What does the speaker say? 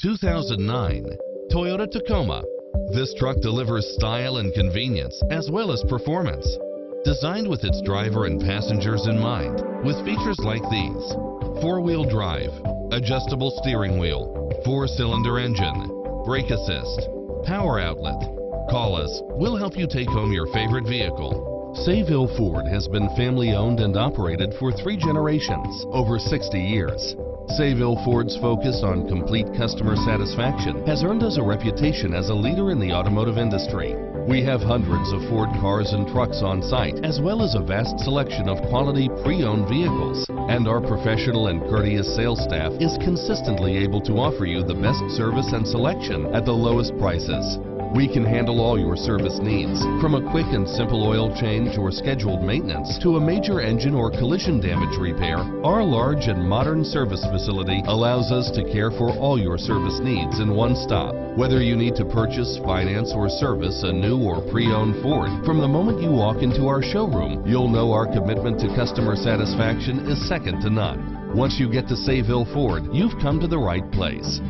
2009 Toyota Tacoma. This truck delivers style and convenience as well as performance. Designed with its driver and passengers in mind, with features like these. Four-wheel drive, adjustable steering wheel, four-cylinder engine, brake assist, power outlet. Call us, we'll help you take home your favorite vehicle. Sayville Ford has been family owned and operated for three generations, over 60 years. Sayville Ford's focus on complete customer satisfaction has earned us a reputation as a leader in the automotive industry. We have hundreds of Ford cars and trucks on site, as well as a vast selection of quality pre-owned vehicles. And our professional and courteous sales staff is consistently able to offer you the best service and selection at the lowest prices. We can handle all your service needs, from a quick and simple oil change or scheduled maintenance to a major engine or collision damage repair. Our large and modern service facility allows us to care for all your service needs in one stop. Whether you need to purchase, finance, or service a new or pre-owned Ford, from the moment you walk into our showroom, you'll know our commitment to customer satisfaction is second to none. Once you get to Sayville Ford, you've come to the right place.